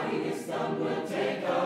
Zion, his will take us.